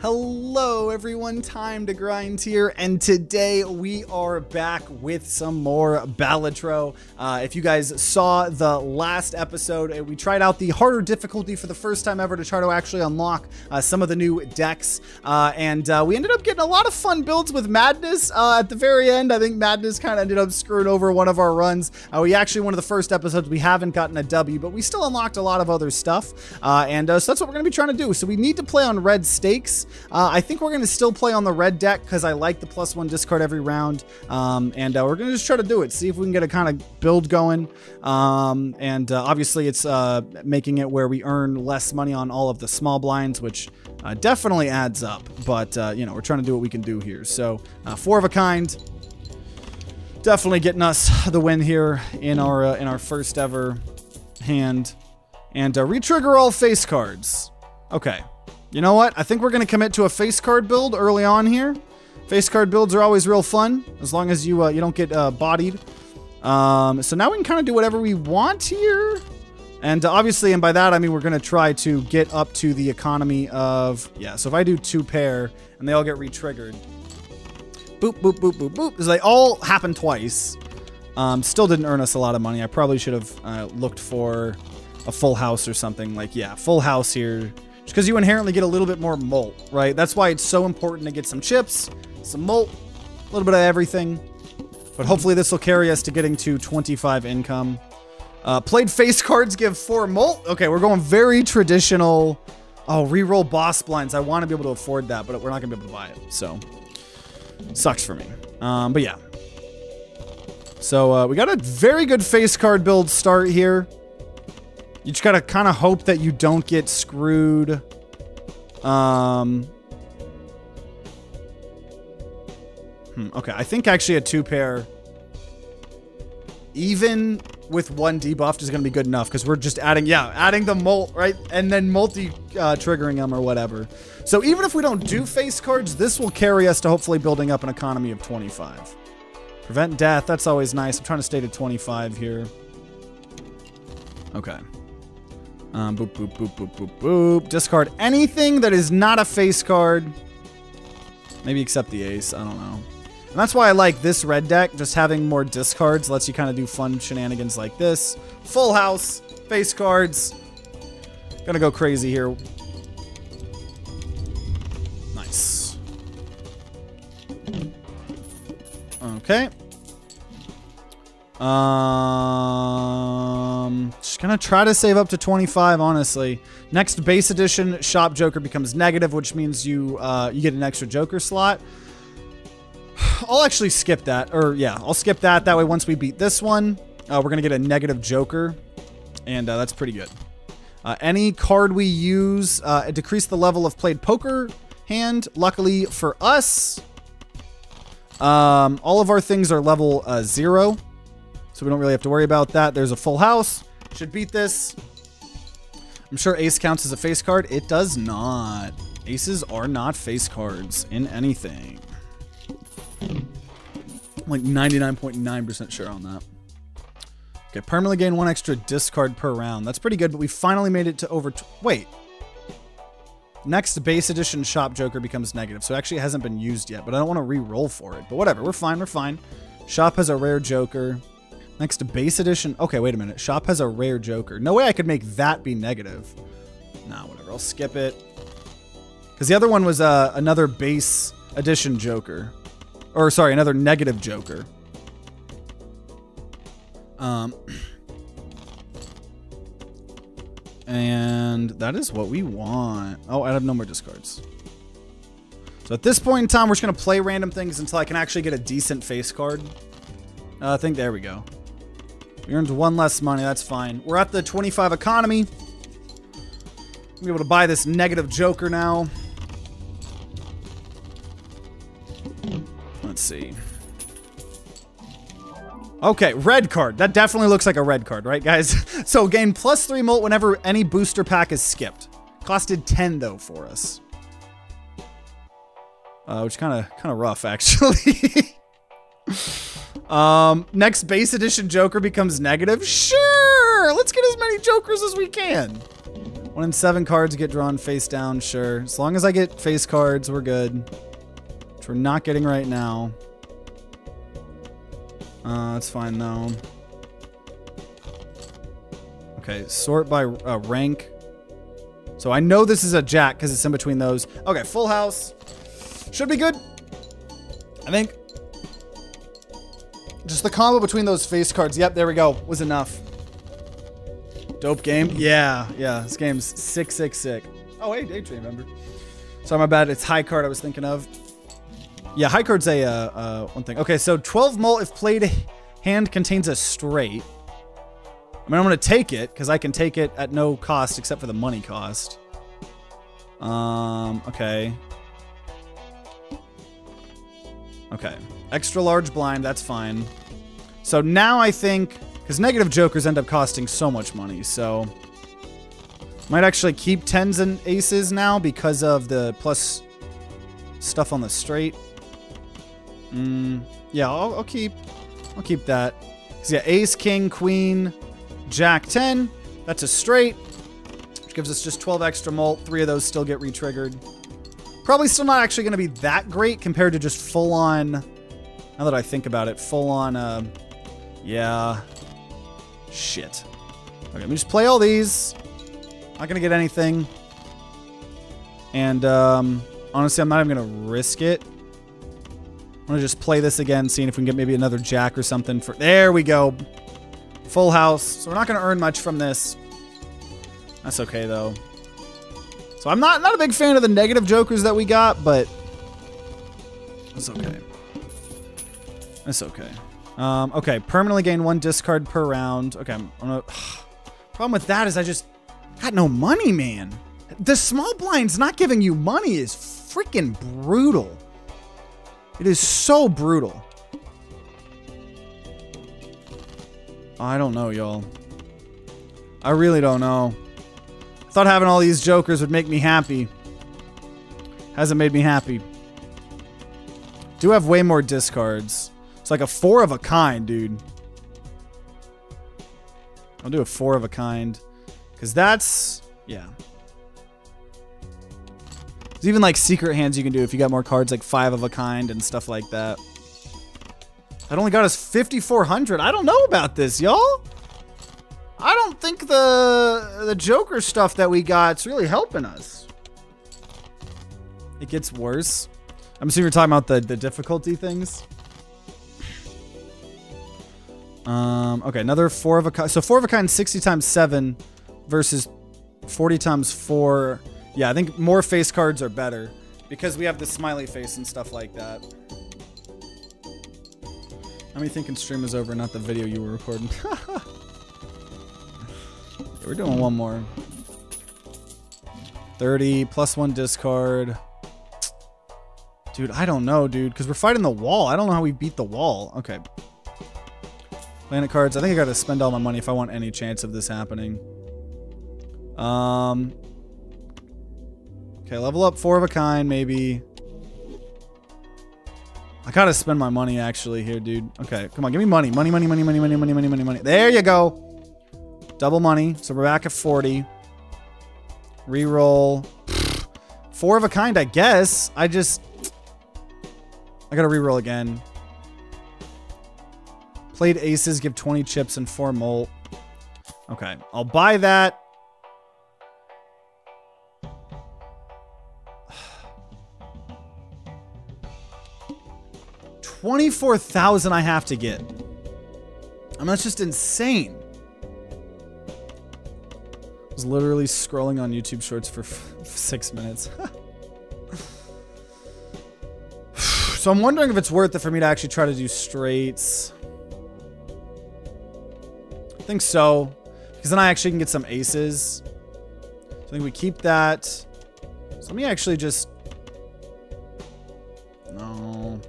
Hello everyone, time to grind here, and today we are back with some more Balatro. Uh, if you guys saw the last episode, uh, we tried out the harder difficulty for the first time ever to try to actually unlock uh, some of the new decks, uh, and uh, we ended up getting a lot of fun builds with Madness. Uh, at the very end, I think Madness kind of ended up screwing over one of our runs. we actually, one of the first episodes, we haven't gotten a W, but we still unlocked a lot of other stuff, and so that's what we're going to be trying to do. So we need to play on red stakes. Uh, I think we're going to still play on the red deck because I like the plus one discard every round. Um, and uh, we're going to just try to do it, see if we can get a kind of build going. Um, and uh, obviously, it's uh, making it where we earn less money on all of the small blinds, which uh, definitely adds up. But, uh, you know, we're trying to do what we can do here. So, four of a kind. Definitely getting us the win here in our in our first ever hand. And retrigger all face cards. Okay. You know what? I think we're going to commit to a face card build early on here. Face card builds are always real fun, as long as you uh, you don't get uh, bodied. Um, so now we can kind of do whatever we want here. And uh, obviously, and by that I mean we're going to try to get up to the economy of... Yeah, so if I do two pair, and they all get re-triggered. Boop, boop, boop, boop, boop. Because they all happen twice. Um, still didn't earn us a lot of money. I probably should have uh, looked for a full house or something. Like, yeah, full house here because you inherently get a little bit more mult, right? That's why it's so important to get some chips, some mult, a little bit of everything. But hopefully this will carry us to getting to 25 income. Uh, played face cards give four mult. Okay, we're going very traditional. Oh, reroll boss blinds. I want to be able to afford that, but we're not going to be able to buy it. So, sucks for me. Um, but yeah. So uh, we got a very good face card build start here. You just gotta kind of hope that you don't get screwed. Um. Hmm, okay, I think actually a two pair, even with one debuffed, is gonna be good enough because we're just adding, yeah, adding the mult right, and then multi uh, triggering them or whatever. So even if we don't do face cards, this will carry us to hopefully building up an economy of 25. Prevent death, that's always nice. I'm trying to stay to 25 here. Okay. Um, boop, boop, boop, boop, boop, boop. Discard anything that is not a face card. Maybe except the ace. I don't know. And that's why I like this red deck. Just having more discards lets you kind of do fun shenanigans like this. Full house. Face cards. Gonna go crazy here. Nice. Okay. Um, just gonna try to save up to 25, honestly. Next base edition, Shop Joker becomes negative, which means you uh, you get an extra Joker slot. I'll actually skip that, or yeah, I'll skip that. That way, once we beat this one, uh, we're gonna get a negative Joker, and uh, that's pretty good. Uh, any card we use, uh, decrease the level of played poker hand. Luckily for us, um, all of our things are level uh, zero. So we don't really have to worry about that. There's a full house. Should beat this. I'm sure ace counts as a face card. It does not. Aces are not face cards in anything. I'm like 99.9% sure on that. Okay, permanently gain one extra discard per round. That's pretty good, but we finally made it to over... Wait. Next base edition Shop Joker becomes negative, so actually it hasn't been used yet, but I don't want to re-roll for it. But whatever, we're fine, we're fine. Shop has a rare Joker. Next to base edition. Okay, wait a minute. Shop has a rare Joker. No way I could make that be negative. Nah, whatever. I'll skip it. Because the other one was uh, another base edition Joker. Or, sorry, another negative Joker. Um, and that is what we want. Oh, I have no more discards. So at this point in time, we're just going to play random things until I can actually get a decent face card. Uh, I think there we go. We earned one less money. That's fine. We're at the 25 economy. Be able to buy this negative Joker now. Let's see. Okay, red card. That definitely looks like a red card, right, guys? so gain plus three mult whenever any booster pack is skipped. Costed 10, though, for us. Uh, which kind of kind of rough, actually. Um, next base edition Joker becomes negative. Sure, let's get as many Jokers as we can. One in seven cards get drawn face down, sure. As long as I get face cards, we're good. Which we're not getting right now. Uh, that's fine though. Okay, sort by uh, rank. So I know this is a jack because it's in between those. Okay, full house. Should be good. I think. Just the combo between those face cards. Yep, there we go. Was enough. Dope game. Yeah, yeah. This game's sick, sick, sick. Oh, hey, Daydream member. Sorry, my bad. It's high card I was thinking of. Yeah, high card's a uh, uh, one thing. Okay, so 12 mult if played hand contains a straight. I mean, I'm going to take it because I can take it at no cost except for the money cost. Um, okay. Okay. Extra large blind, that's fine. So now I think because negative jokers end up costing so much money, so... Might actually keep tens and aces now because of the plus stuff on the straight. Mm, yeah, I'll, I'll keep... I'll keep that. Because yeah, ace, king, queen, jack 10. That's a straight. Which gives us just 12 extra mult. Three of those still get re-triggered. Probably still not actually going to be that great compared to just full-on... Now that I think about it, full-on... Uh, yeah, Shit. Okay, let me just play all these. Not gonna get anything. And um, honestly, I'm not even gonna risk it. I'm gonna just play this again, seeing if we can get maybe another jack or something. For there we go, full house. So we're not gonna earn much from this. That's okay though. So I'm not not a big fan of the negative jokers that we got, but that's okay. That's okay. Um, okay, permanently gain one discard per round. Okay, I'm, gonna. Problem with that is I just got no money, man. The small blind's not giving you money is freaking brutal. It is so brutal. I don't know, y'all. I really don't know. Thought having all these jokers would make me happy. Hasn't made me happy. Do have way more discards. It's like a four of a kind, dude. I'll do a four of a kind. Because that's... Yeah. There's even like secret hands you can do if you got more cards like five of a kind and stuff like that. That only got us 5,400. I don't know about this, y'all. I don't think the the Joker stuff that we got's really helping us. It gets worse. I'm assuming you're talking about the, the difficulty things. Um, okay, another four of a kind. So four of a kind, 60 times seven versus 40 times four. Yeah, I think more face cards are better because we have the smiley face and stuff like that. Many thinking stream is over, not the video you were recording? we're doing one more. 30 plus one discard. Dude, I don't know, dude, because we're fighting the wall. I don't know how we beat the wall. Okay. Planet cards. I think I gotta spend all my money if I want any chance of this happening. Um. Okay, level up four of a kind, maybe. I gotta spend my money actually here, dude. Okay, come on, give me money. Money, money, money, money, money, money, money, money, money. There you go. Double money. So we're back at 40. Reroll. Four of a kind, I guess. I just... I gotta reroll again. Played aces, give 20 chips and 4 mult. Okay, I'll buy that. Twenty-four thousand I have to get. I mean, that's just insane. I was literally scrolling on YouTube Shorts for six minutes. so I'm wondering if it's worth it for me to actually try to do straights think so. Because then I actually can get some aces. So I think we keep that. So let me actually just... No.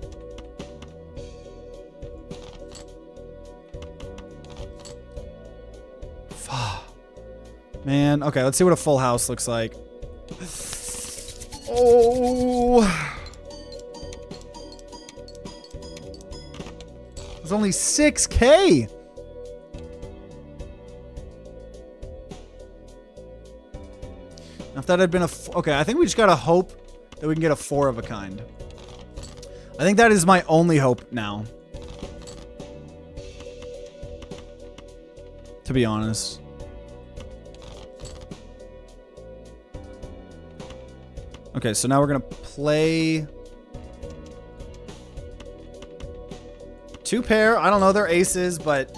Man, okay, let's see what a full house looks like. Oh. It's only 6k. That had been a... Okay, I think we just gotta hope that we can get a four of a kind. I think that is my only hope now. To be honest. Okay, so now we're gonna play... Two pair. I don't know. They're aces, but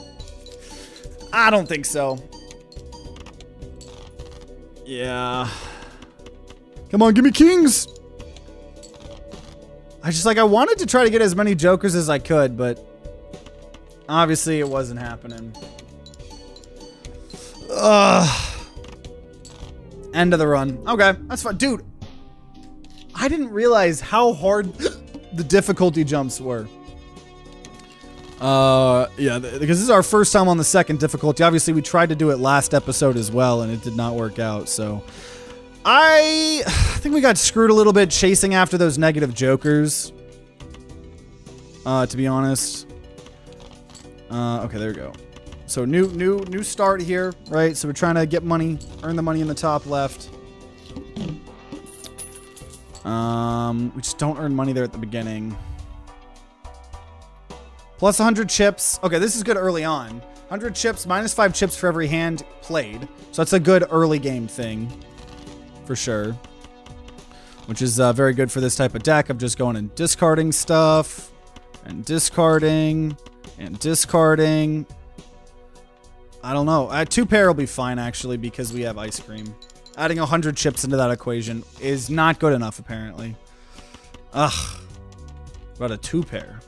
I don't think so. Yeah. Come on, give me kings. I just like I wanted to try to get as many jokers as I could, but obviously it wasn't happening. Ugh. End of the run. Okay, that's fine. Dude, I didn't realize how hard the difficulty jumps were. Uh, yeah, because this is our first time on the second difficulty. Obviously, we tried to do it last episode as well, and it did not work out. So, I, think we got screwed a little bit chasing after those negative jokers. Uh, to be honest. Uh, okay, there we go. So new, new, new start here, right? So we're trying to get money, earn the money in the top left. Um, we just don't earn money there at the beginning. Plus 100 chips. Okay, this is good early on. 100 chips, minus 5 chips for every hand played. So that's a good early game thing. For sure. Which is uh, very good for this type of deck. I'm just going and discarding stuff. And discarding. And discarding. I don't know. Uh, two pair will be fine, actually, because we have ice cream. Adding 100 chips into that equation is not good enough, apparently. Ugh. About a two pair.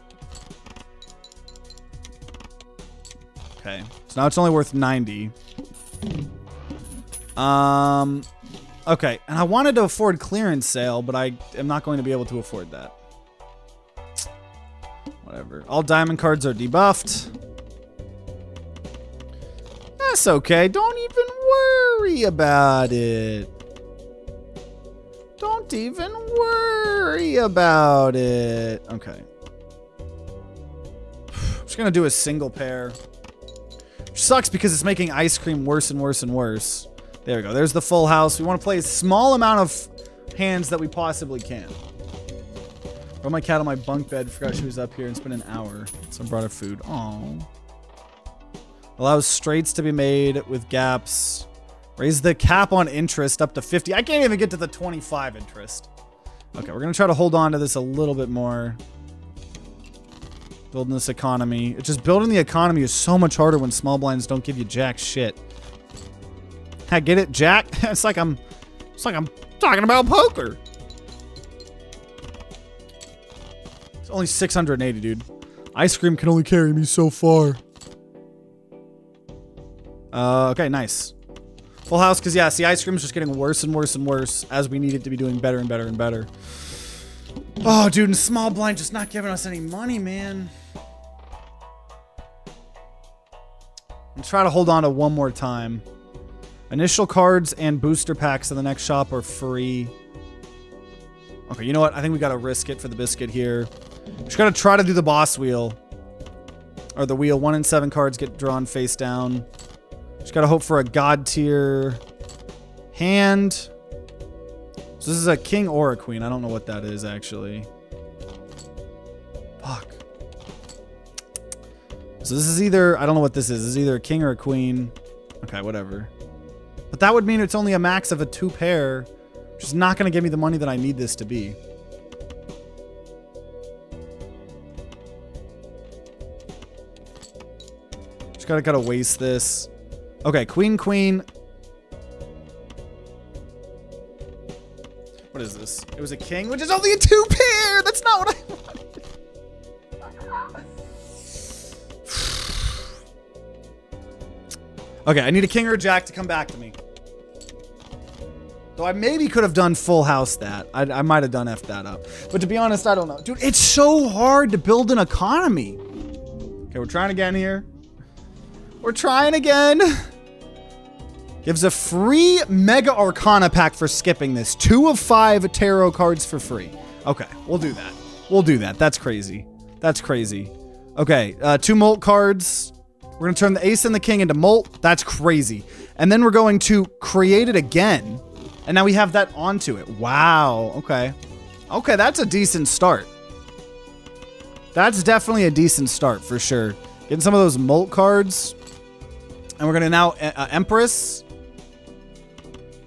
Okay. So now it's only worth 90. Um, okay. And I wanted to afford clearance sale, but I am not going to be able to afford that. Whatever. All diamond cards are debuffed. That's okay. Don't even worry about it. Don't even worry about it. Okay. I'm just going to do a single pair. Which sucks because it's making ice cream worse and worse and worse. There we go. There's the full house. We want to play a small amount of hands that we possibly can. Brought my cat on my bunk bed. Forgot she was up here. and spent an hour. So I brought her food. Aww. Allows straights to be made with gaps. Raise the cap on interest up to 50. I can't even get to the 25 interest. Okay, we're going to try to hold on to this a little bit more. Building this economy. It's just building the economy is so much harder when small blinds don't give you jack shit. I get it, Jack? it's like I'm it's like I'm talking about poker. It's only 680, dude. Ice cream can only carry me so far. Uh, okay, nice. Full house, because yeah, see, ice cream's just getting worse and worse and worse as we need it to be doing better and better and better. Oh, dude, and small blind just not giving us any money, man. I'm try to hold on to one more time. Initial cards and booster packs in the next shop are free. Okay, you know what? I think we gotta risk it for the biscuit here. Just gotta try to do the boss wheel. Or the wheel. One in seven cards get drawn face down. Just gotta hope for a god tier hand. So this is a king or a queen. I don't know what that is, actually. Fuck. So this is either, I don't know what this is. This is either a king or a queen. Okay, whatever. But that would mean it's only a max of a two pair, which is not going to give me the money that I need this to be. Just gotta gotta waste this. Okay, queen, queen. What is this? It was a king, which is only a two pair. That's not what I wanted. okay, I need a king or a jack to come back to me. Though I maybe could have done full house that. I, I might have done F that up. But to be honest, I don't know. Dude, it's so hard to build an economy. Okay, we're trying again here. We're trying again. Gives a free Mega Arcana pack for skipping this. Two of five tarot cards for free. Okay, we'll do that. We'll do that. That's crazy. That's crazy. Okay, uh, two Mult cards. We're going to turn the Ace and the King into Mult. That's crazy. And then we're going to create it again. And now we have that onto it. Wow. Okay. Okay, that's a decent start. That's definitely a decent start for sure. Getting some of those Mult cards. And we're going to now uh, uh, Empress.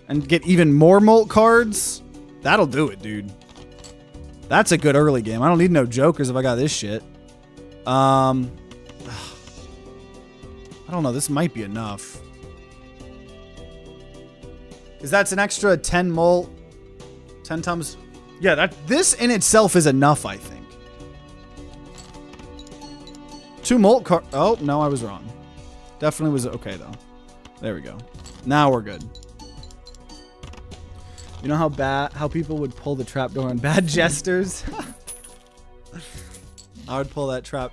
And get even more Mult cards. That'll do it, dude. That's a good early game. I don't need no jokers if I got this shit. Um, I don't know. This might be enough. Because that's an extra 10 Mult. 10 times. Yeah, that this in itself is enough, I think. Two Mult car. Oh, no, I was wrong. Definitely was okay, though. There we go. Now we're good. You know how bad how people would pull the trapdoor on bad jesters? I would pull that trap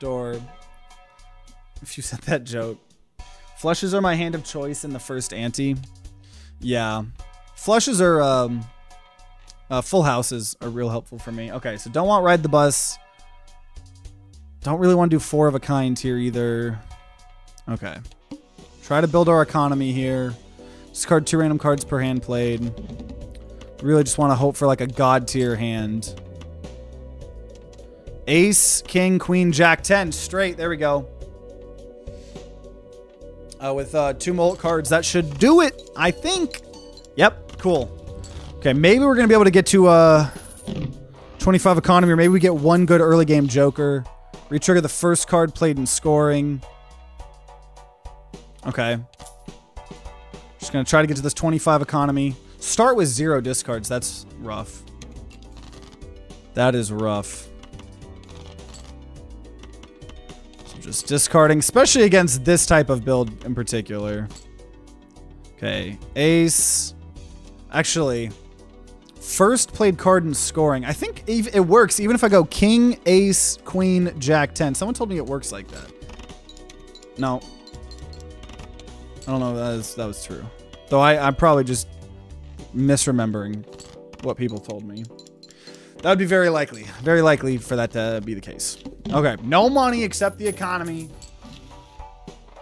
door if you said that joke. Flushes are my hand of choice in the first ante. Yeah. Flushes are um uh, full houses are real helpful for me. Okay, so don't want ride the bus. Don't really want to do four of a kind here either. Okay. Try to build our economy here. Discard two random cards per hand played. Really just want to hope for like a god tier hand. Ace, King, Queen, Jack, 10. Straight. There we go. Uh, with uh, two Mult cards, that should do it, I think. Yep, cool. Okay, maybe we're going to be able to get to uh, 25 economy, or maybe we get one good early game Joker. Retrigger the first card played in scoring. Okay. Just going to try to get to this 25 economy. Start with zero discards. That's rough. That is rough. Just discarding, especially against this type of build in particular. Okay, ace. Actually, first played card in scoring. I think it works even if I go king, ace, queen, jack, 10. Someone told me it works like that. No. I don't know if that, is, that was true. Though I, I'm probably just misremembering what people told me. That would be very likely. Very likely for that to be the case. Okay, no money except the economy.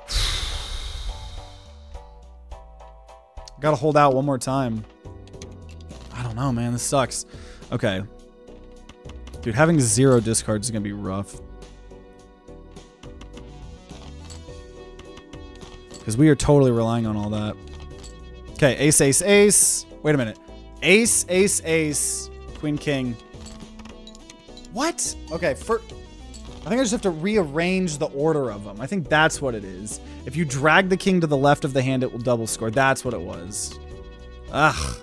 Gotta hold out one more time. I don't know, man. This sucks. Okay. Dude, having zero discards is gonna be rough. Because we are totally relying on all that. Okay, ace, ace, ace. Wait a minute. Ace, ace, ace. Queen, king. What? Okay, for... I think I just have to rearrange the order of them. I think that's what it is. If you drag the king to the left of the hand, it will double score. That's what it was. Ugh.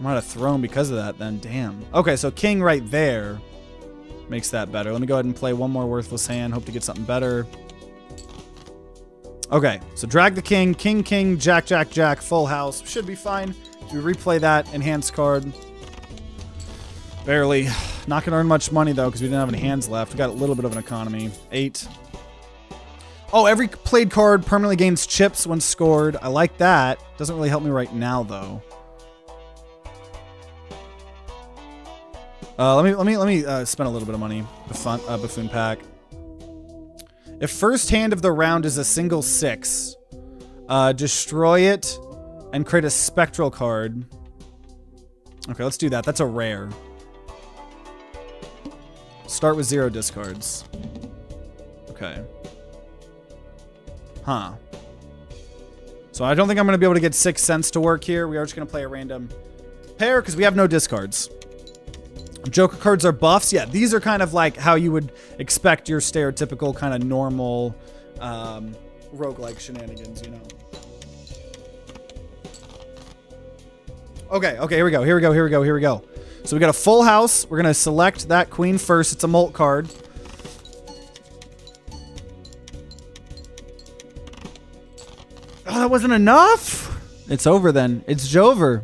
I'm out of throne because of that then. Damn. Okay, so king right there makes that better. Let me go ahead and play one more worthless hand. Hope to get something better. Okay, so drag the king, king, king, jack, jack, jack, full house. Should be fine. We replay that enhanced card. Barely. Not going to earn much money, though, because we didn't have any hands left. We got a little bit of an economy. Eight. Oh, every played card permanently gains chips when scored. I like that. Doesn't really help me right now, though. Uh, let me let me let me uh, spend a little bit of money. Buffoon, uh, buffoon pack. If first hand of the round is a single six, uh, destroy it and create a spectral card. Okay, let's do that. That's a rare. Start with zero discards. Okay. Huh. So I don't think I'm going to be able to get Sixth Sense to work here. We are just going to play a random pair because we have no discards. Joker cards are buffs. Yeah, these are kind of like how you would expect your stereotypical kind of normal um, roguelike shenanigans, you know. Okay, okay, here we go, here we go, here we go, here we go. So we got a full house. We're going to select that queen first. It's a Mult card. Oh, that wasn't enough? It's over then. It's Jover.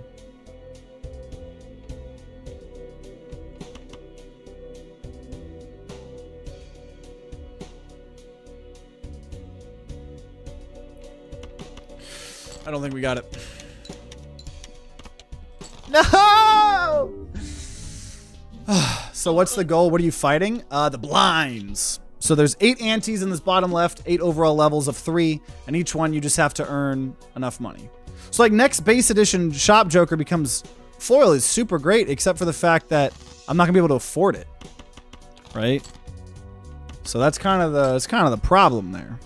I don't think we got it. No! so what's the goal? What are you fighting? Uh, the blinds. So there's eight antes in this bottom left, eight overall levels of three, and each one you just have to earn enough money. So like next base edition shop Joker becomes foil is super great, except for the fact that I'm not gonna be able to afford it. Right? So that's kind of the that's kind of the problem there.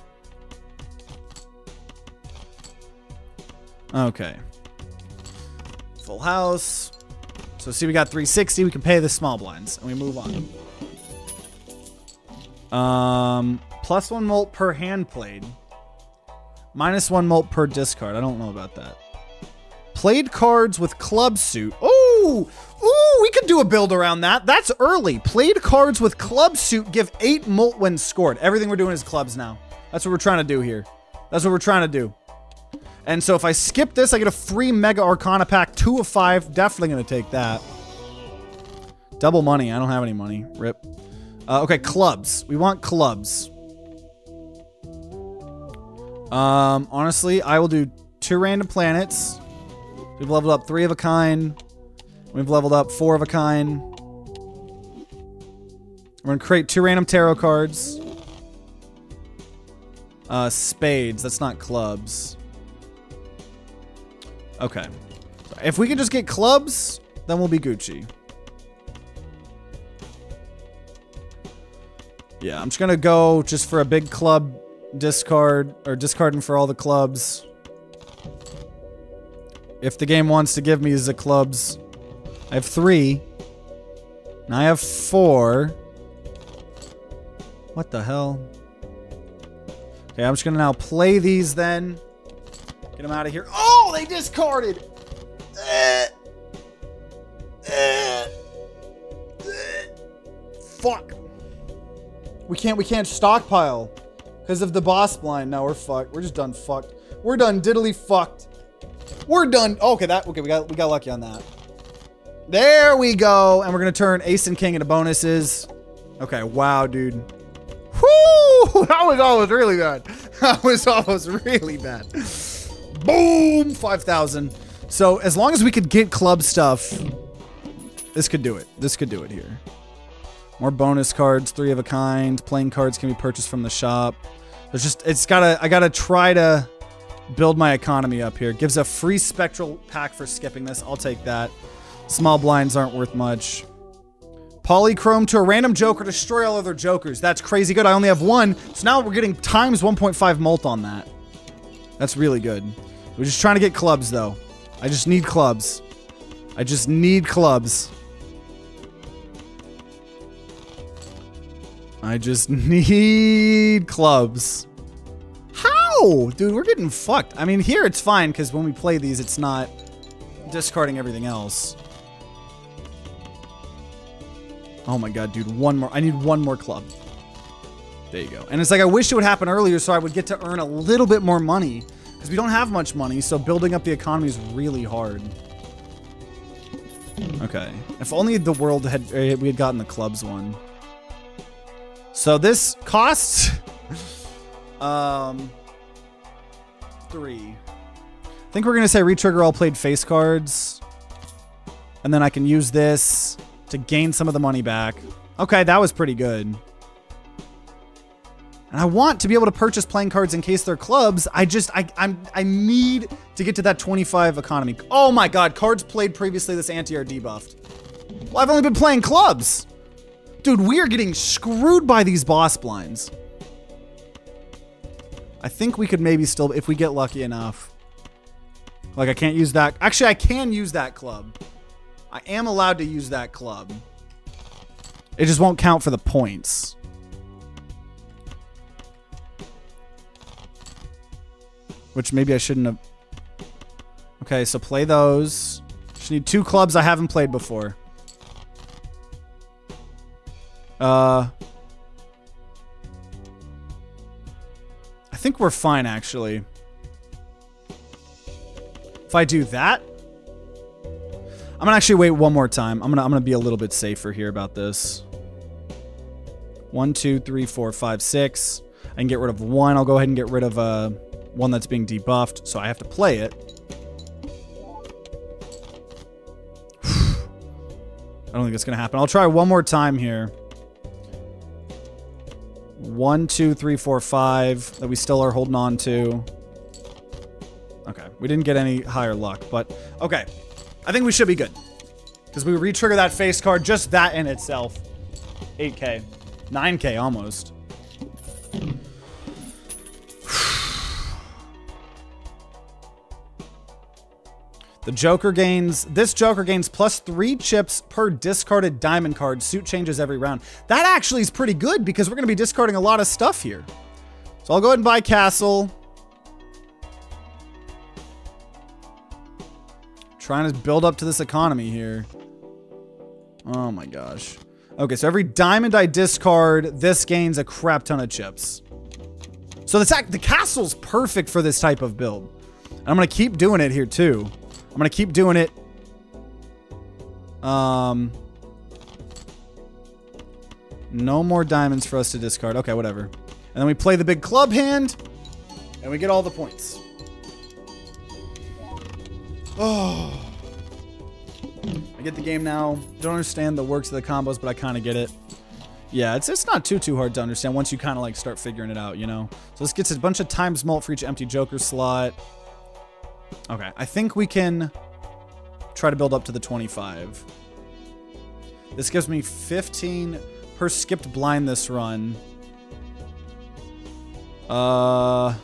Okay. Full house. So see we got 360, we can pay the small blinds, and we move on. Um, plus one mult per hand played. Minus one mult per discard. I don't know about that. Played cards with club suit. Oh, ooh, we could do a build around that. That's early. Played cards with club suit give eight mult when scored. Everything we're doing is clubs now. That's what we're trying to do here. That's what we're trying to do. And so if I skip this, I get a free Mega Arcana pack, two of five. Definitely going to take that. Double money. I don't have any money. Rip. Uh, okay, clubs. We want clubs. Um, honestly, I will do two random planets. We've leveled up three of a kind. We've leveled up four of a kind. We're gonna create two random tarot cards. Uh, spades. That's not clubs. Okay. If we can just get clubs, then we'll be Gucci. Yeah, I'm just gonna go just for a big club discard, or discarding for all the clubs. If the game wants to give me the clubs. I have three. Now I have four. What the hell? Okay, I'm just gonna now play these then. Get them out of here. Oh, they discarded! Uh, uh, uh, fuck. We can't we can't stockpile because of the boss blind. Now we're fucked. We're just done fucked. We're done diddly fucked. We're done. Okay, that okay. We got we got lucky on that. There we go. And we're gonna turn Ace and King into bonuses. Okay. Wow, dude. Whoo! That was almost really bad. That was almost really bad. Boom! Five thousand. So as long as we could get club stuff, this could do it. This could do it here. More bonus cards, three of a kind. Playing cards can be purchased from the shop. There's just, it's gotta, I gotta try to build my economy up here. Gives a free spectral pack for skipping this. I'll take that. Small blinds aren't worth much. Polychrome to a random joker, destroy all other jokers. That's crazy good. I only have one. So now we're getting times 1.5 mult on that. That's really good. We're just trying to get clubs though. I just need clubs. I just need clubs. I just need clubs. How? Dude, we're getting fucked. I mean, here it's fine because when we play these, it's not discarding everything else. Oh my god, dude. One more. I need one more club. There you go. And it's like I wish it would happen earlier so I would get to earn a little bit more money. Because we don't have much money, so building up the economy is really hard. Okay. If only the world had uh, we had gotten the clubs one. So this costs um three. I think we're gonna say retrigger all played face cards. And then I can use this to gain some of the money back. Okay, that was pretty good. And I want to be able to purchase playing cards in case they're clubs. I just I I'm I need to get to that 25 economy. Oh my god, cards played previously this ante are debuffed. Well, I've only been playing clubs. Dude, we are getting screwed by these boss blinds. I think we could maybe still, if we get lucky enough. Like, I can't use that. Actually, I can use that club. I am allowed to use that club. It just won't count for the points. Which maybe I shouldn't have. Okay, so play those. Just need two clubs I haven't played before. Uh, I think we're fine, actually. If I do that, I'm gonna actually wait one more time. I'm gonna I'm gonna be a little bit safer here about this. One, two, three, four, five, six. I can get rid of one. I'll go ahead and get rid of uh, one that's being debuffed, so I have to play it. I don't think it's gonna happen. I'll try one more time here. One, two, three, four, five that we still are holding on to. Okay, we didn't get any higher luck, but okay. I think we should be good. Because we re-trigger that face card, just that in itself. 8k. 9k almost. The Joker gains, this Joker gains plus three chips per discarded diamond card. Suit changes every round. That actually is pretty good because we're going to be discarding a lot of stuff here. So I'll go ahead and buy Castle. Trying to build up to this economy here. Oh my gosh. Okay, so every diamond I discard, this gains a crap ton of chips. So the, the castle's perfect for this type of build. And I'm going to keep doing it here too. I'm to keep doing it. Um, no more diamonds for us to discard. Okay, whatever. And then we play the big club hand, and we get all the points. Oh. I get the game now. Don't understand the works of the combos, but I kind of get it. Yeah, it's it's not too too hard to understand once you kind of like start figuring it out, you know. So this gets a bunch of times mult for each empty Joker slot. Okay, I think we can try to build up to the 25. This gives me 15 per skipped blind this run. Uh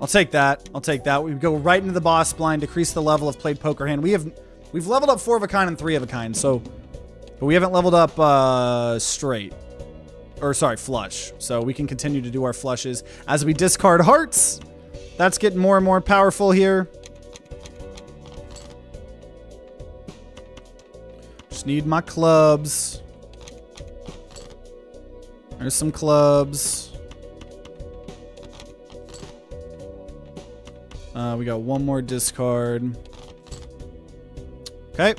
I'll take that. I'll take that. We go right into the boss blind, decrease the level of played poker hand. We have we've leveled up four of a kind and three of a kind, so but we haven't leveled up uh straight. Or sorry, flush. So we can continue to do our flushes as we discard hearts. That's getting more and more powerful here. Just need my clubs. There's some clubs. Uh, we got one more discard. Okay.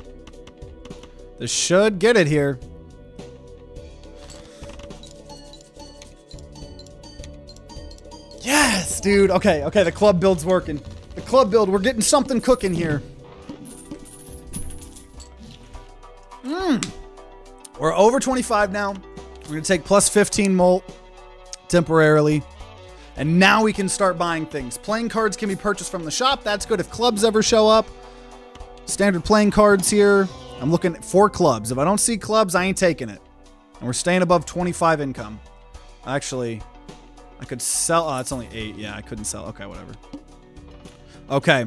This should get it here. Dude. Okay, okay, the club build's working. The club build, we're getting something cooking here. Mmm. We're over 25 now. We're going to take plus 15 mult temporarily. And now we can start buying things. Playing cards can be purchased from the shop. That's good if clubs ever show up. Standard playing cards here. I'm looking for clubs. If I don't see clubs, I ain't taking it. And we're staying above 25 income. Actually, I could sell. Oh, it's only eight. Yeah, I couldn't sell. Okay, whatever. Okay.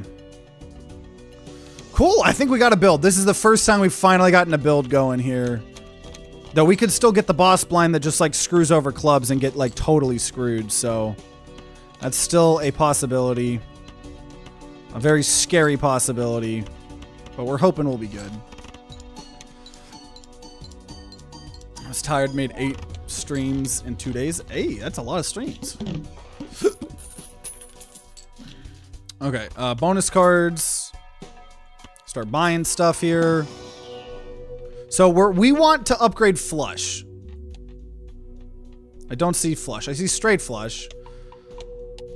Cool. I think we got a build. This is the first time we've finally gotten a build going here. Though we could still get the boss blind that just like screws over clubs and get like totally screwed. So that's still a possibility. A very scary possibility. But we're hoping we'll be good. I was tired, made eight streams in two days. Hey, that's a lot of streams. okay, uh, bonus cards. Start buying stuff here. So we're, we want to upgrade flush. I don't see flush. I see straight flush.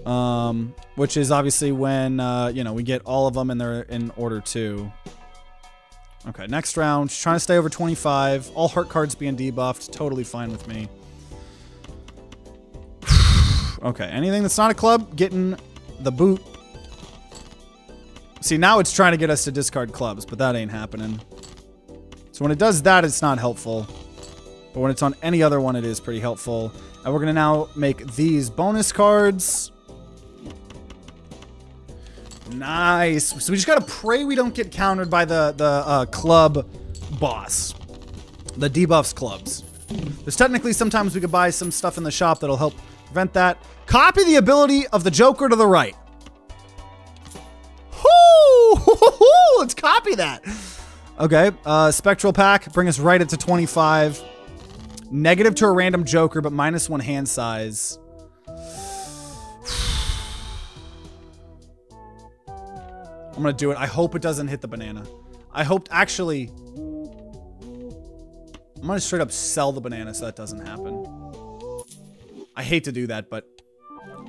Um, which is obviously when, uh, you know, we get all of them and they're in order too. Okay, next round. Just trying to stay over 25. All heart cards being debuffed. Totally fine with me. okay, anything that's not a club, getting the boot. See, now it's trying to get us to discard clubs, but that ain't happening. So when it does that, it's not helpful. But when it's on any other one, it is pretty helpful. And we're going to now make these bonus cards. Nice. So we just gotta pray we don't get countered by the, the uh, club boss. The debuffs clubs. There's technically sometimes we could buy some stuff in the shop that'll help prevent that. Copy the ability of the Joker to the right. Whoo! Let's copy that. Okay, uh, Spectral Pack, bring us right up to 25. Negative to a random Joker, but minus one hand size. I'm gonna do it. I hope it doesn't hit the banana. I hope, actually, I'm gonna straight up sell the banana so that doesn't happen. I hate to do that, but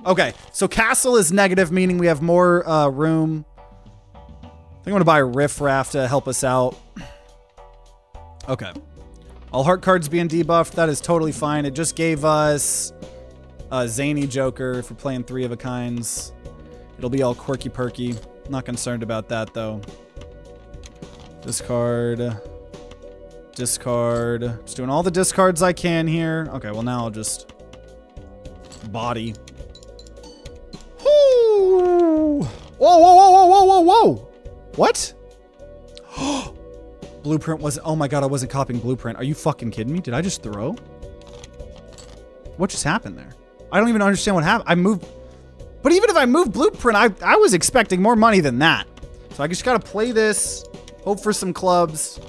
okay. So castle is negative, meaning we have more uh, room. I think I'm gonna buy a riff to help us out. Okay. All heart cards being debuffed, that is totally fine. It just gave us a zany Joker we're playing three of a kinds. It'll be all quirky perky. Not concerned about that though. Discard. Discard. Just doing all the discards I can here. Okay, well now I'll just body. Whoa, whoa, whoa, whoa, whoa, whoa, whoa. What? blueprint wasn't, oh my God, I wasn't copying blueprint. Are you fucking kidding me? Did I just throw? What just happened there? I don't even understand what happened. I moved, but even if I move blueprint, I, I was expecting more money than that. So I just gotta play this, hope for some clubs.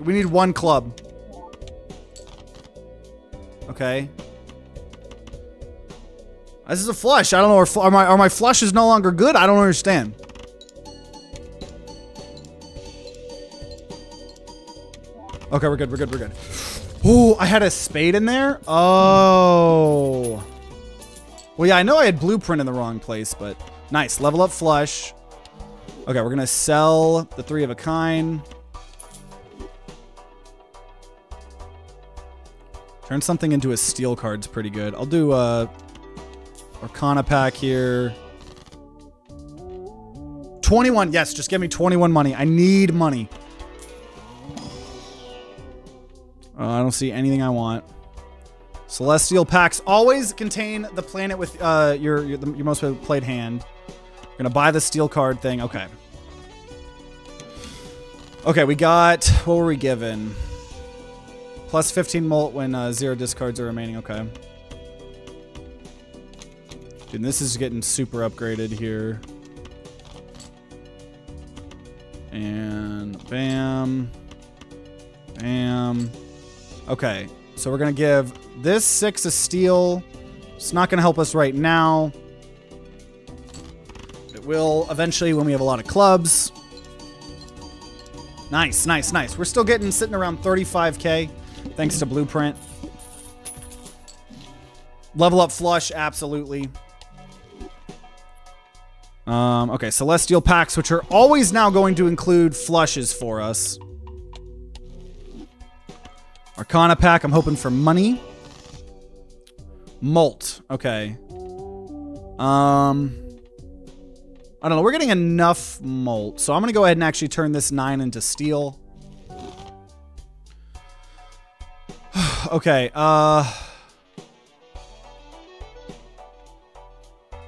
We need one club. Okay. This is a flush. I don't know. Are, are my are my flushes no longer good? I don't understand. Okay, we're good. We're good. We're good. Oh, I had a spade in there. Oh. Well, yeah, I know I had blueprint in the wrong place, but nice. Level up flush. Okay, we're gonna sell the three of a kind. Turn something into a steel card's pretty good. I'll do a Arcana pack here. 21. Yes, just give me 21 money. I need money. Uh, I don't see anything I want. Celestial packs always contain the planet with uh, your your, the, your most played hand. I'm gonna buy the steel card thing. Okay. Okay, we got what were we given? Plus 15 mult when uh, zero discards are remaining. Okay. Dude, this is getting super upgraded here. And bam. Bam. Okay, so we're to give this six a steel. It's not to help us right now. It will eventually when we have a lot of clubs. Nice, nice, nice. We're still getting sitting around 35k thanks to Blueprint. Level up flush, absolutely. Um, okay, Celestial packs, which are always now going to include flushes for us. Arcana pack, I'm hoping for money. Mult, okay. Um, I don't know, we're getting enough mult. So I'm to go ahead and actually turn this 9 into steel. okay, uh...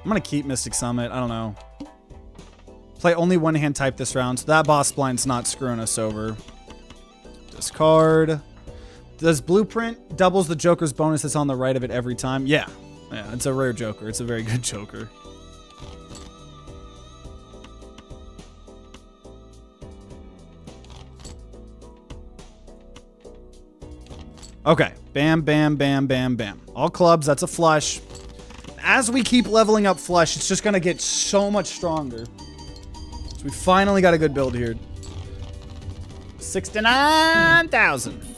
I'm to keep Mystic Summit, I don't know. Play only one hand type this round, so that boss blind's not screwing us over. Discard. Does Blueprint doubles the Joker's bonus that's on the right of it every time? Yeah. Yeah, it's a rare Joker. It's a very good Joker. Okay. Bam, bam, bam, bam, bam. All clubs, that's a flush. As we keep leveling up flush, it's just going to get so much stronger. So we finally got a good build here. 69,000.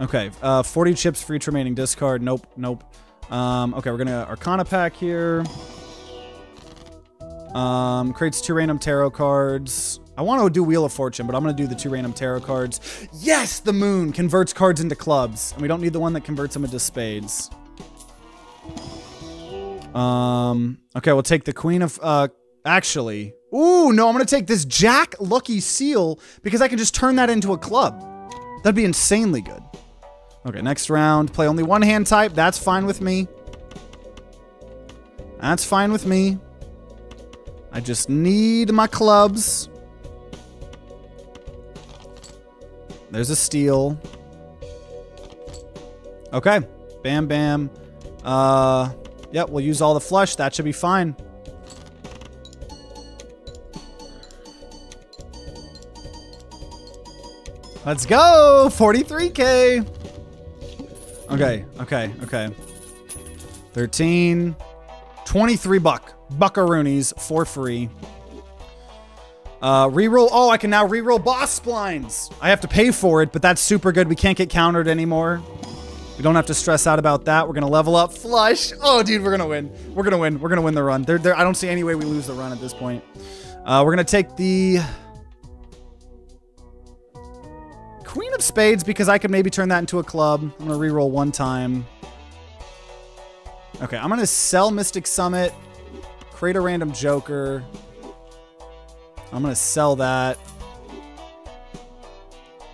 Okay, uh, 40 chips for each remaining discard. Nope, nope. Um, okay, we're gonna Arcana pack here. Um, creates two random tarot cards. I want to do Wheel of Fortune, but I'm to do the two random tarot cards. Yes, the moon converts cards into clubs, and we don't need the one that converts them into spades. Um, okay, we'll take the Queen of, uh, actually. Ooh, no, I'm to take this Jack Lucky Seal because I can just turn that into a club. That'd be insanely good. Okay, next round. Play only one hand type. That's fine with me. That's fine with me. I just need my clubs. There's a steal. Okay. Bam, bam. Uh, yep, we'll use all the flush. That should be fine. Let's go! 43k! Okay, okay, okay. 13. 23 buck. Buckaroonies for free. Uh, reroll. Oh, I can now reroll boss blinds. I have to pay for it, but that's super good. We can't get countered anymore. We don't have to stress out about that. We're to level up. Flush. Oh, dude, we're to win. We're to win. We're to win the run. There, there, I don't see any way we lose the run at this point. Uh, we're to take the Of Spades because I could maybe turn that into a club. I'm to re-roll one time. Okay, I'm to sell Mystic Summit, create a random Joker. I'm to sell that.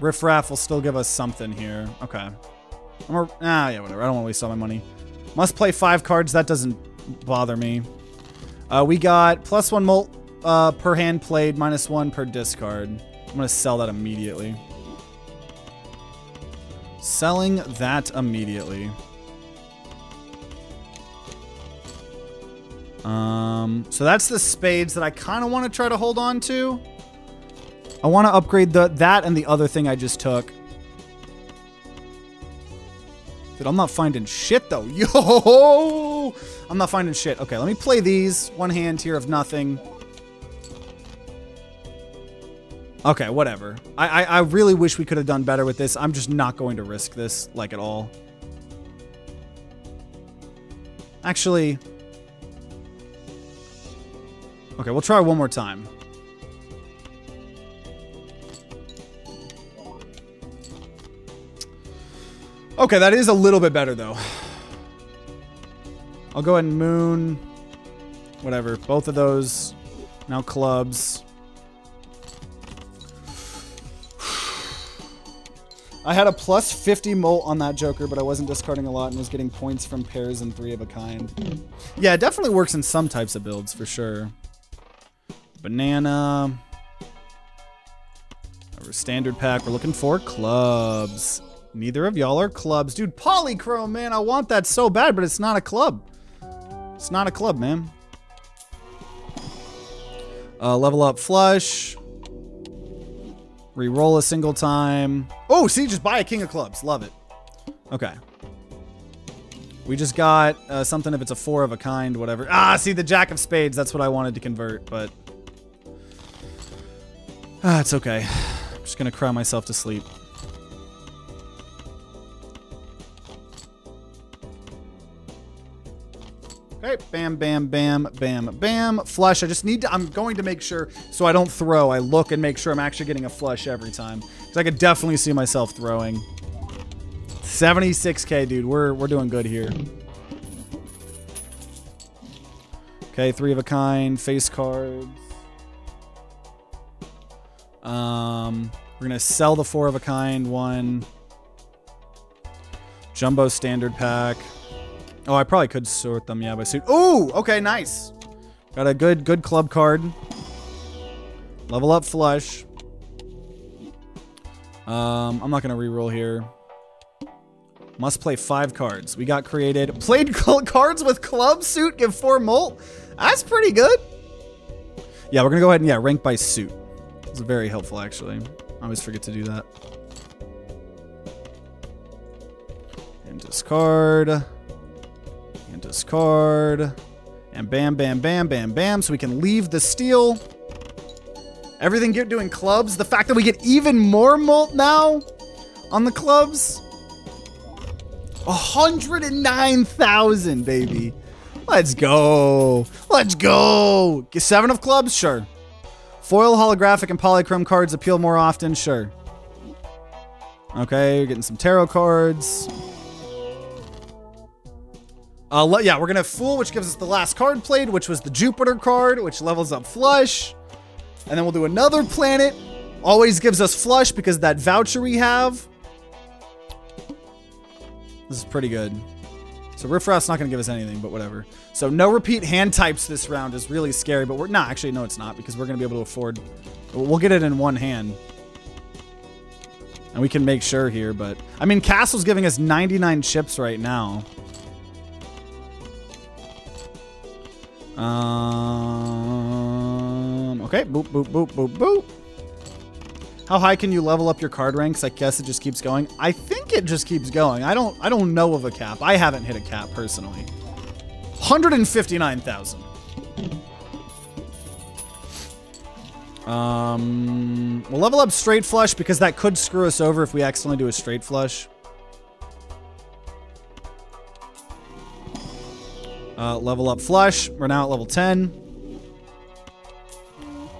Riff Raff will still give us something here. Okay. I'm a, ah, yeah, whatever. I don't want to waste all my money. Must play five cards. That doesn't bother me. Uh, we got plus one mult uh, per hand played, minus one per discard. I'm to sell that immediately. Selling that immediately. Um, so that's the spades that I kind of want to try to hold on to. I want to upgrade the that and the other thing I just took. Dude, I'm not finding shit though. Yo! I'm not finding shit. Okay, let me play these. One hand here of nothing. Okay, whatever. I, I, I really wish we could have done better with this. I'm just not going to risk this, like, at all. Actually... Okay, we'll try one more time. Okay, that is a little bit better, though. I'll go ahead and moon. Whatever. Both of those. Now clubs. I had a plus 50 mult on that Joker, but I wasn't discarding a lot and was getting points from pairs and three of a kind. Yeah, it definitely works in some types of builds, for sure. Banana. Our standard pack. We're looking for clubs. Neither of y'all are clubs. Dude, Polychrome, man, I want that so bad, but it's not a club. It's not a club, man. Uh, level up flush. Reroll a single time. Oh, see, just buy a king of clubs. Love it. Okay. We just got uh, something if it's a four of a kind, whatever. Ah, see, the jack of spades. That's what I wanted to convert, but... Ah, it's okay. I'm just going to cry myself to sleep. Okay, bam, bam, bam, bam, bam. Flush. I just need to, I'm going to make sure so I don't throw. I look and make sure I'm actually getting a flush every time. Because I could definitely see myself throwing. 76k, dude. We're, we're doing good here. Okay, three of a kind, face cards. Um, we're gonna sell the four of a kind one. Jumbo standard pack. Oh, I probably could sort them, yeah, by suit. Ooh, okay, nice. Got a good, good club card. Level up flush. Um, I'm not gonna reroll here. Must play five cards. We got created. Played cards with club suit, give four mult. That's pretty good. Yeah, we're gonna go ahead and yeah, rank by suit. It's very helpful actually. I always forget to do that. And discard discard. And bam, bam, bam, bam, bam. So we can leave the steel. Everything get doing clubs. The fact that we get even more mult now on the clubs. 109,000, baby. Let's go. Let's go. Get seven of clubs? Sure. Foil, holographic, and polychrome cards appeal more often? Sure. Okay, getting some tarot cards. Uh, yeah, we're gonna have Fool, which gives us the last card played, which was the Jupiter card, which levels up Flush. And then we'll do another planet. Always gives us Flush because that voucher we have. This is pretty good. So Riffraff's not going to give us anything, but whatever. So no repeat hand types this round is really scary, but we're not. actually, no, it's not because we're going to be able to afford. We'll get it in one hand. And we can make sure here, but I mean, Castle's giving us 99 chips right now. Um, okay, boop, boop, boop, boop, boop. How high can you level up your card ranks? I guess it just keeps going. I think it just keeps going. I don't I don't know of a cap. I haven't hit a cap personally. 159,000. Um, we'll level up straight flush because that could screw us over if we accidentally do a straight flush. Uh, level up flush. We're now at level 10.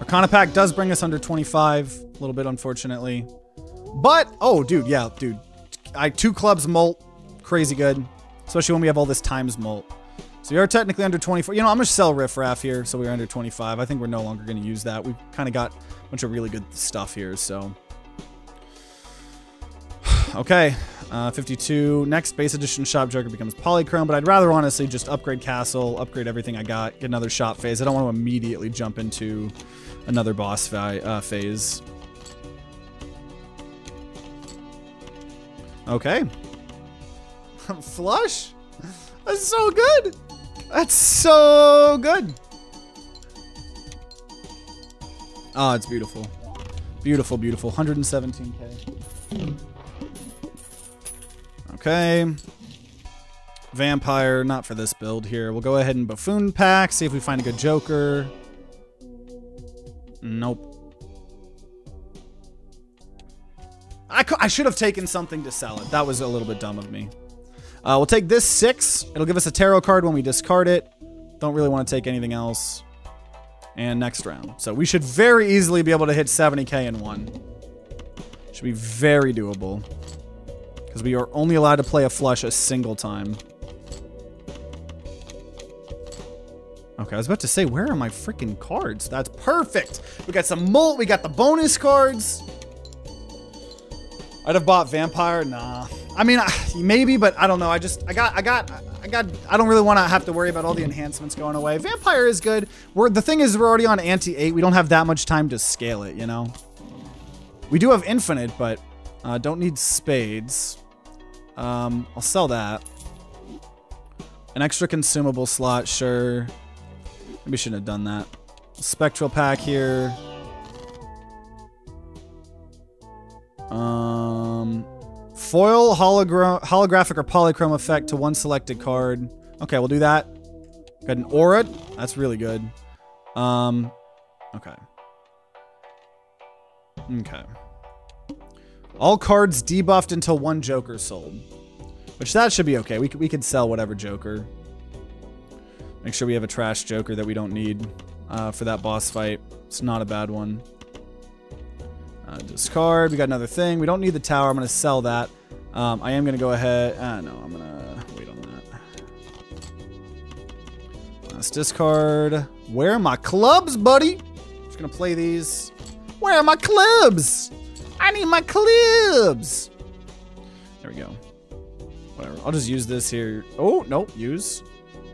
Arcana pack does bring us under 25, a little bit unfortunately. But, oh, dude, yeah, dude. I Two clubs mult, crazy good. Especially when we have all this times mult. So we are technically under 24. You know, I'm going to sell Riff Raff here, so we're under 25. I think we're no longer going to use that. We've kind of got a bunch of really good stuff here, so... okay, uh, 52. Next base edition Shop Joker becomes Polychrome, but I'd rather honestly just upgrade Castle, upgrade everything I got, get another shop phase. I don't want to immediately jump into another boss uh, phase. Okay. Flush? That's so good. That's so good. Oh, it's beautiful. Beautiful, beautiful. 117k. Okay. Vampire, not for this build here. We'll go ahead and Buffoon pack, see if we find a good Joker. Nope. I, I should have taken something to sell it. That was a little bit dumb of me. Uh, we'll take this six. It'll give us a tarot card when we discard it. Don't really want to take anything else. And next round. So we should very easily be able to hit 70k in one. Should be very doable. Because we are only allowed to play a flush a single time. Okay, I was about to say, where are my freaking cards? That's perfect. We got some mult. We got the bonus cards. I'd have bought Vampire. Nah. I mean, maybe, but I don't know. I just, I got, I got, I got, I don't really want to have to worry about all the enhancements going away. Vampire is good. We're, the thing is, we're already on ante-8. We don't have that much time to scale it, you know? We do have Infinite, but uh, don't need Spades. Um, I'll sell that. An extra consumable slot, sure. Maybe shouldn't have done that. Spectral pack here. Um, foil, hologra holographic, or polychrome effect to one selected card. Okay, we'll do that. Got an aura. That's really good. Um, okay. Okay. All cards debuffed until one Joker sold. Which that should be okay. We could, we could sell whatever Joker. Make sure we have a trash Joker that we don't need uh, for that boss fight. It's not a bad one. Uh, discard. We got another thing. We don't need the tower. I'm going to sell that. Um, I am going to go ahead. Uh, no, I'm going to wait on that. Let's discard. Where are my clubs, buddy? Just going to play these. Where are my clubs? I need my clubs. There we go. Whatever. I'll just use this here. Oh, nope. Use.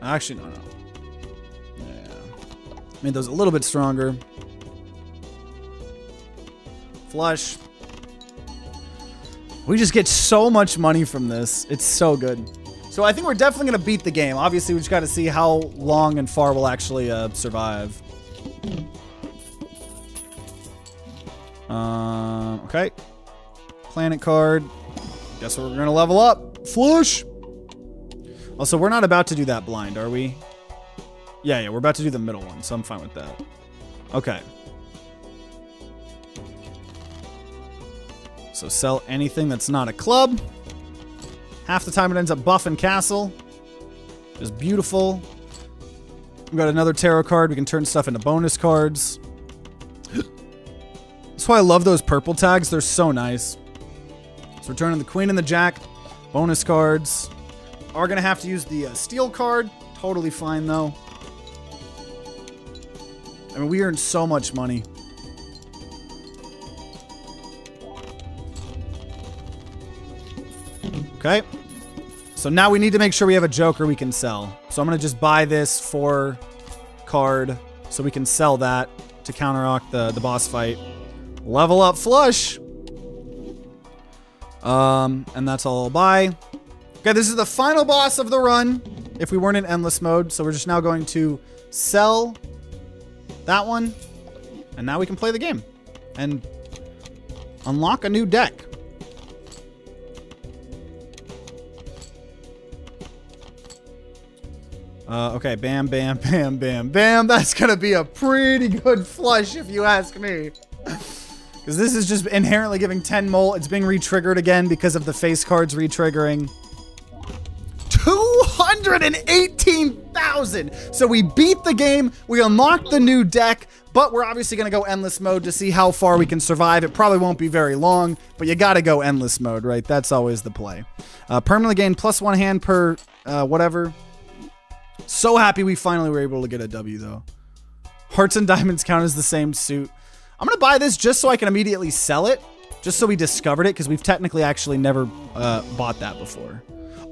Actually, no, no. Yeah. Made those a little bit stronger. Flush. We just get so much money from this. It's so good. So I think we're definitely going to beat the game. Obviously, we just got to see how long and far we'll actually uh, survive. Uh, okay. Planet card. Guess what we're going to level up. Flush. Also, we're not about to do that blind, are we? Yeah, yeah, we're about to do the middle one, so I'm fine with that. Okay. So sell anything that's not a club. Half the time it ends up buffing castle. Just beautiful. We got another tarot card. We can turn stuff into bonus cards. That's why I love those purple tags. They're so nice. So we're turning the queen and the jack. Bonus cards. Are going to have to use the uh, steel card. Totally fine, though. I mean, we earned so much money. Okay. So now we need to make sure we have a Joker we can sell. So I'm going to just buy this for card so we can sell that to counteract the, the boss fight. Level up flush. Um, and that's all I'll buy. Okay, this is the final boss of the run if we weren't in endless mode. So we're just now going to sell that one. And now we can play the game and unlock a new deck. Uh, okay, bam, bam, bam, bam, bam. That's going to be a pretty good flush if you ask me. Because this is just inherently giving 10 mult. It's being re-triggered again because of the face cards re-triggering. 218,000 So we beat the game. We unlocked the new deck, but we're obviously going to go endless mode to see how far we can survive. It probably won't be very long, but you got to go endless mode, right? That's always the play. Uh, permanently gain plus one hand per uh, whatever. So happy we finally were able to get a W, though. Hearts and diamonds count as the same suit. I'm to buy this just so I can immediately sell it, just so we discovered it, because we've technically actually never uh, bought that before.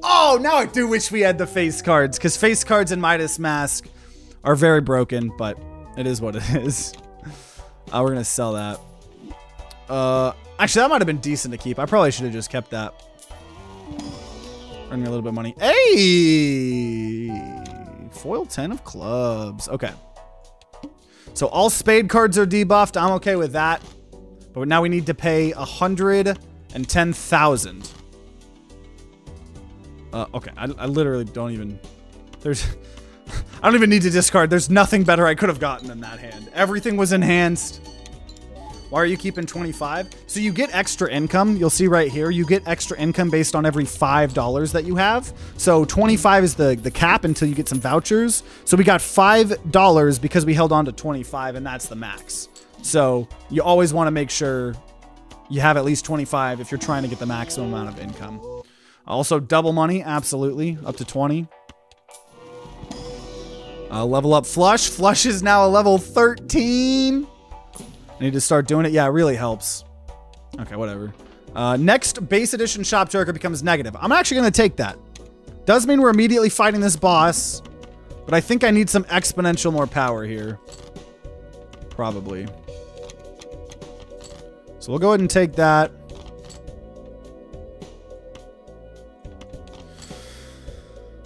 Oh, now I do wish we had the face cards, because face cards in Midas Mask are very broken, but it is what it is. Uh, we're to sell that. Uh, actually, that might have been decent to keep. I probably should have just kept that. Earning a little bit of money. Hey! Foil 10 of clubs. Okay. So all spade cards are debuffed. I'm okay with that. But now we need to pay 110,000. Uh, okay, I, I literally don't even... There's... I don't even need to discard. There's nothing better I could have gotten than that hand. Everything was enhanced. Why are you keeping 25? So you get extra income. You'll see right here. You get extra income based on every $5 that you have. So 25 is the, the cap until you get some vouchers. So we got $5 because we held on to 25 and that's the max. So you always want to make sure you have at least 25 if you're trying to get the maximum amount of income. Also double money, absolutely, up to 20. Uh, level up Flush. Flush is now a level 13. I need to start doing it. Yeah, it really helps. Okay, whatever. Uh, next base edition shop joker becomes negative. I'm actually going to take that. Does mean we're immediately fighting this boss, but I think I need some exponential more power here. Probably. So we'll go ahead and take that.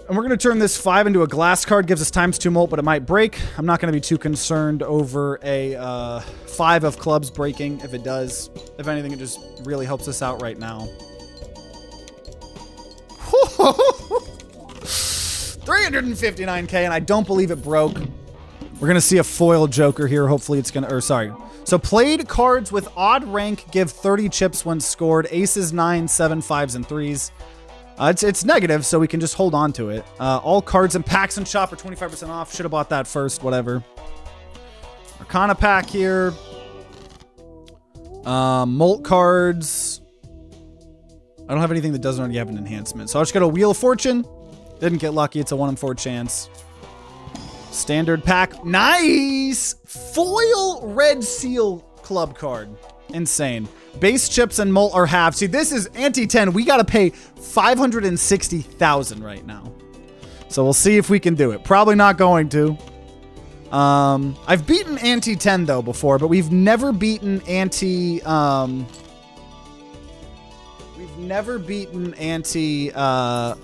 And we're going to turn this 5 into a glass card. Gives us times 2 mult, but it might break. I'm not going to be too concerned over a uh, 5 of clubs breaking if it does. If anything, it just really helps us out right now. 359k, and I don't believe it broke. We're going to see a foil joker here. Hopefully it's going to... Or, sorry. So played cards with odd rank give 30 chips when scored. Aces, 9, 7, 5s, and 3s. Uh, it's, it's negative, so we can just hold on to it. Uh, all cards and packs and shop are 25% off. Should have bought that first, whatever. Arcana pack here. Um, Mult cards. I don't have anything that doesn't already have an enhancement. So I just got a Wheel of Fortune. Didn't get lucky. It's a 1 in 4 chance. Standard pack. Nice! Foil Red Seal Club card. Insane. Base chips and mult are half. See, this is ante 10. We got to pay 560,000 right now. So we'll see if we can do it. Probably not going to. Um, I've beaten ante 10 though before, but we've never beaten ante um We've never beaten ante uh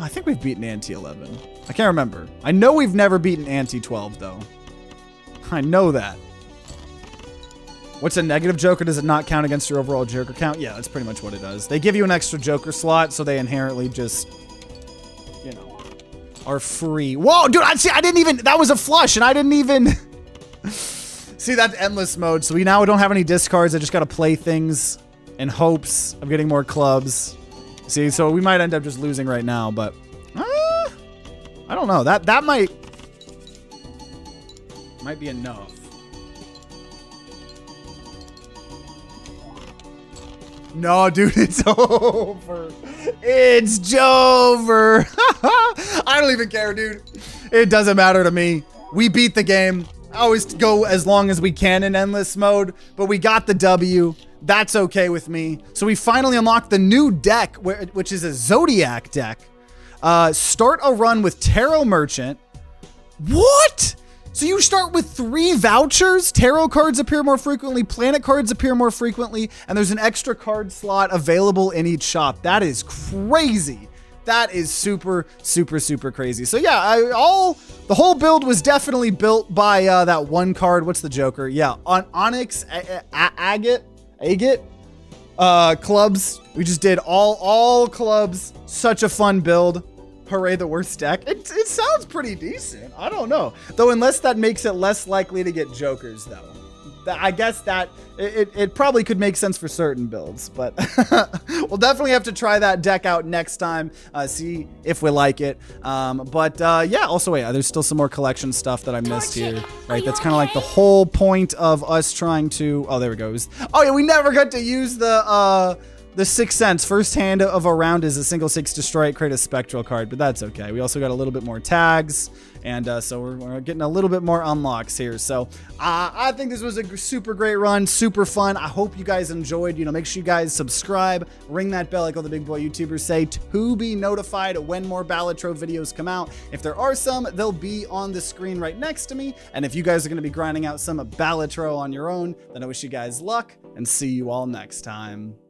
I think we've beaten ante 11. I can't remember. I know we've never beaten ante 12 though. I know that. What's a negative joker? Does it not count against your overall joker count? Yeah, that's pretty much what it does. They give you an extra joker slot, so they inherently just, you know, are free. Whoa, dude, I see. I didn't even. That was a flush, and I didn't even. see, that's endless mode. So we now don't have any discards. I just got to play things in hopes of getting more clubs. See, so we might end up just losing right now, but uh, I don't know. That that might might be enough. No, dude, it's over. It's over. I don't even care, dude. It doesn't matter to me. We beat the game. I always go as long as we can in endless mode, but we got the W. That's okay with me. So we finally unlocked the new deck, which is a Zodiac deck. Uh, start a run with Tarot Merchant. What? So you start with three vouchers. Tarot cards appear more frequently, planet cards appear more frequently, and there's an extra card slot available in each shop. That is crazy. That is super, super, super crazy. So yeah, I, all the whole build was definitely built by uh, that one card. What's the Joker? Yeah, on Onyx Agate, Agate uh, clubs. We just did all all clubs. Such a fun build. Hooray, the worst deck. It, it sounds pretty decent. I don't know. Though, unless that makes it less likely to get Jokers, though. I guess that it, it probably could make sense for certain builds, but we'll definitely have to try that deck out next time, uh, see if we like it. Um, but uh, yeah, also wait, there's still some more collection stuff that I missed here, right? That's kind of like the whole point of us trying to. Oh, there it goes. Oh yeah, we never got to use the. Uh, the Sixth Sense, first hand of a round is a single six destroy it, create a spectral card, but that's okay. We also got a little bit more tags, and uh, so we're, we're, getting a little bit more unlocks here. So uh, I think this was a super great run, super fun. I hope you guys enjoyed. You know, make sure you guys subscribe, ring that bell like all the big boy YouTubers say to be notified when more Balatro videos come out. If there are some, they'll be on the screen right next to me. And if you guys are going to be grinding out some Balatro on your own, then I wish you guys luck and see you all next time.